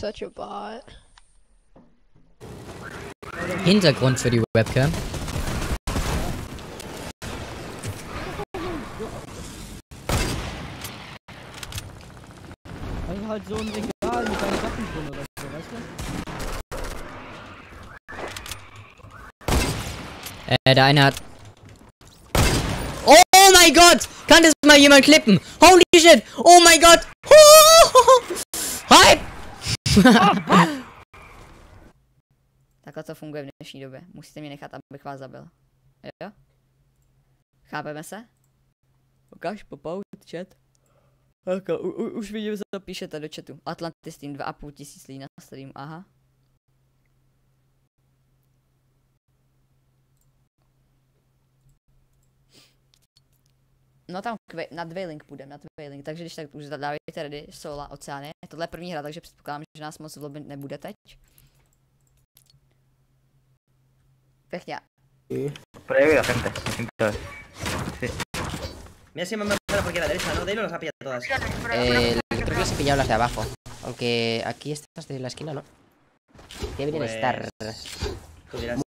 such a bot. Hintergrund für die Webcam. Also halt so ein Regal mit deinen Sachen drin oder so, weißt du? Äh, der eine hat... Oh mein Gott! Kann das mal jemand klippen? Holy shit! Oh mein Gott! Hype! Takhle to funguje v dnešní době. Musíte mě nechat, abych vás zabil. Jo? Chápeme se? Ukáž popout chat. Jako, už vidím, co píšete do chatu. Atlantis Team 2,5 tisíc lidí na stream, aha. No tam na Dwailing půjdem, na Dwailing, takže když tak už dávejte ready, Sola, Oceány. Tohle je první hra, takže předpokládám, že nás moc v lobby nebude teď. Pěkně. Pruebe la gente. Mira si me manda por aquí a la derecha, ¿no? De ahí no las ha pillado todas. Eh, creo que he pillado las de abajo. Aunque aquí estas de la esquina, ¿no? Deberían Pues, estar.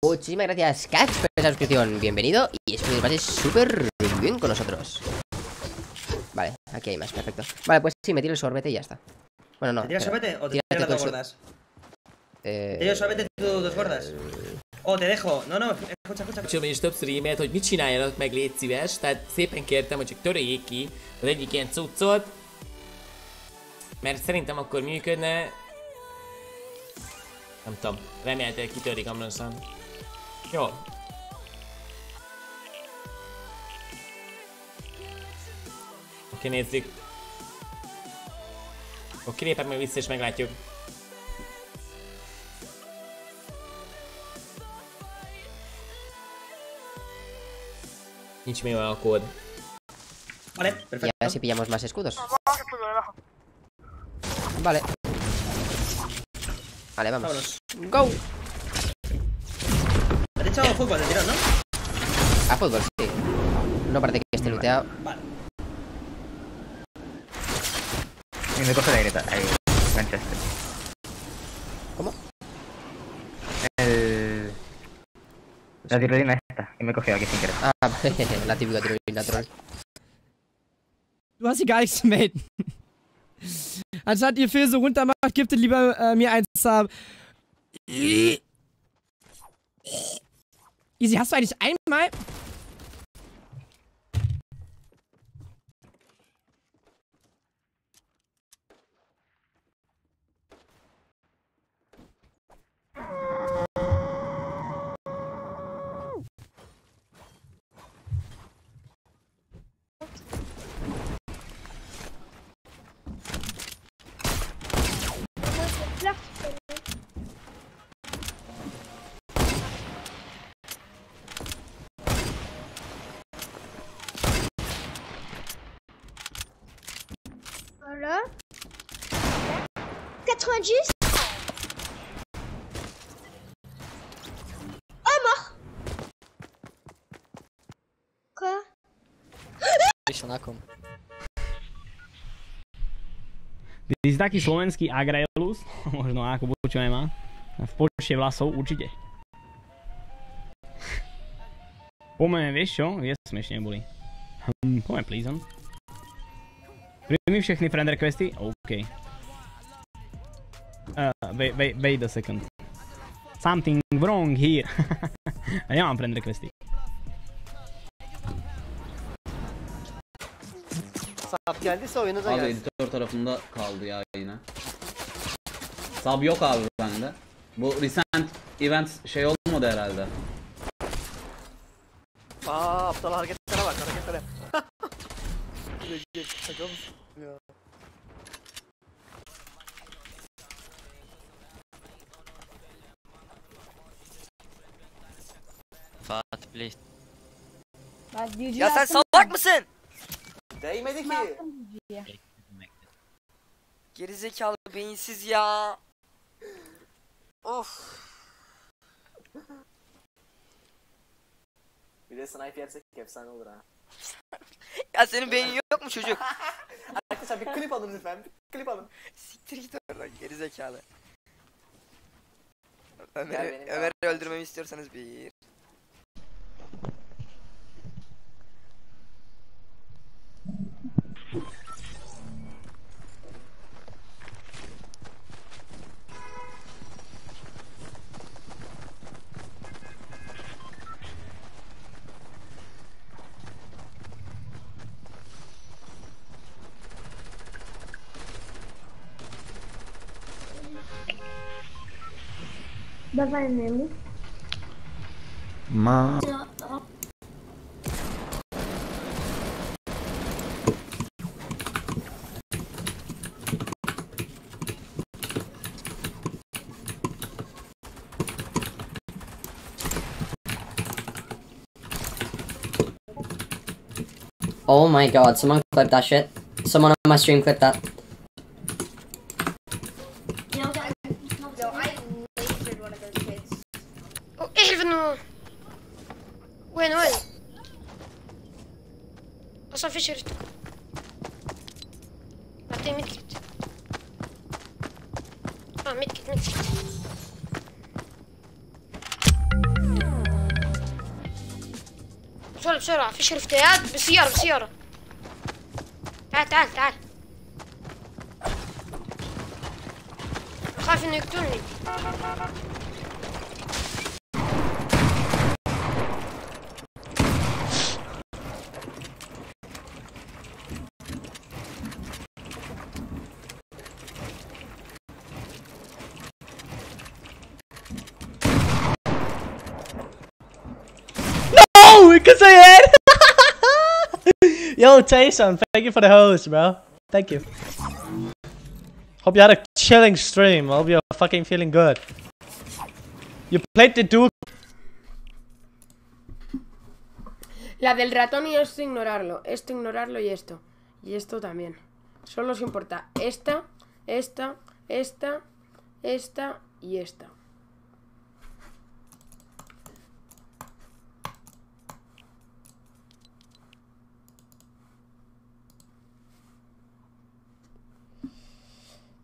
Muchísimas gracias, Kat, por esa suscripción. Bienvenido y espero que pases súper bien con nosotros. Vale, aquí hay más, perfecto. Vale, pues sí, me tiro el sorbete y ya está. Bueno, no. ¿Te tiras espera. sorbete o te tiras las dos gordas? Eh, ¿Te tiras sorbete tú dos gordas? O te dejo. No, no, escucha, escucha. Csomó is többször e-mailt, hogy mit csináljanak meg, légy szíves. Tehát szépen kértem, hogy csak töröljék ki az egyik ilyen cuccot. Mert szerintem akkor működne. Nem tudom, remélhetőleg kitörik hamarosan. Jó. Oké, nézzük. Akkor kilépek meg vissza és meglátjuk. Nincs még olyan kód. Vale, y perfecto. a ver si pillamos más escudos. Vale. Vale, vamos. Vámonos. Go. Has echado fútbol de tirón, ¿no? A fútbol, sí. No parece que esté looteado. Vale. Y me coge la grieta. Ahí, Manchester. ¿Cómo? El... La tirolina esta. Y me he cogido aquí sin querer. Ah, la típica tirolina troll. Du hast hier gar nichts zu melden. Anstatt ihr Phil so runter macht, gibt ihr lieber äh, mir eins haben. Easy, hast du eigentlich einmal. Voilà. 90 Oh, mort Quoi Ty si taký slovenský Agrelus, možno ako čo nemá. V počte vlasov určite. Poďme, vieš čo? Kde sme ešte neboli? Hm, poďme Príjmi všechny friend requesty? OK. Uh, wait, wait, wait a second. Something wrong here. ja nemám friend requesty. Saat geldiyse oyunuza Abi gelsin. editör tarafında kaldı ya yine. Sub yok abi bende. Bu recent event şey olmadı herhalde. Aa aptal hareketlere bak hareketlere. Recep, Şaka mısın ya? Fatih please. Ya sen salak mısın? Değmedi ki. Gerizekalı beyinsiz ya. Of. Bir de sniper yersek efsane olur ha. Ya senin beynin bir çocuk. Arkadaşlar bir klip alın lütfen. Bir klip alın. Siktir git oradan geri zekalı. Ömer'i Ömer öldürmemi istiyorsanız bir. Dawaj Nemi. Ma... Oh my god, someone clip that shit. Someone on my stream clip that. بعدين متكت آه متكت متكت بسرعة بسرعة في شرفتيات بسيارة بسيارة تعال تعال تعال خايف انه يقتلني Because I had. Yo, Tayson, thank you for the host, bro. Thank you. Hope you had a chilling stream. Hope you're fucking feeling good. You played the Duke. La del ratón y esto ignorarlo. Esto ignorarlo y esto. Y esto también. Solo os importa esta, esta, esta, esta y esta.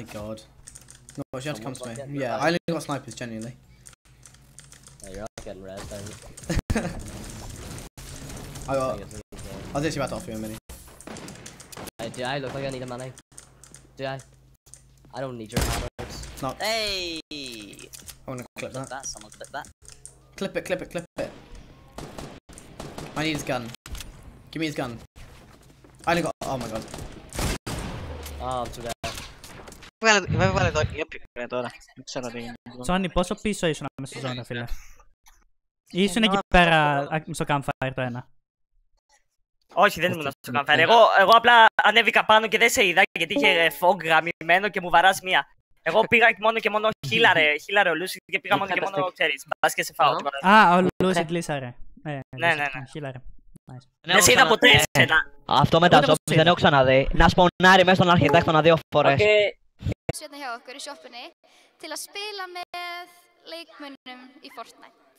My god. No, she had to come to me. Yeah, I only got snipers, genuinely. Yeah, you're getting red, don't I got. I was actually about to offer you a mini. Uh, do I look like I need a money? Do I? I don't need your hammers. No. Hey! I wanna clip Clip that. that, someone clip that. Clip it, clip it, clip it. I need his gun. Give me his gun. I only got. Oh my god. Oh, too bad. Vai, vai, vai, vai, io più credo ora. Non c'era bene. Sonny, posso pisso io sono messo zona fille. Ήσουν εκεί πέρα α, στο campfire το ένα; Όχι, δεν ήμουν στο καμφάρι. Εγώ, εγώ απλά ανέβηκα πάνω και δεν σε είδα γιατί είχε fog γραμμημένο και μου βαράς μία. Εγώ πήγα μόνο και μόνο χίλαρε, χίλαρε ο Λούσι και πήγα μόνο και μόνο, ξέρεις, μπας και σε φάω. τίποτα. Α, ο Λούση κλείσαρε. Ε, Ναι, ναι, ναι. Χίλαρε. Δεν σε είδα ποτέ εσένα. Αυτό με τα zombies δεν έχω ξαναδεί. Να σπονάρει μέσα στον αρχιτέκτονα δύο φορές. Hérna hjá okkur í sjoppunni til að spila með leikmönnum í Fortnite.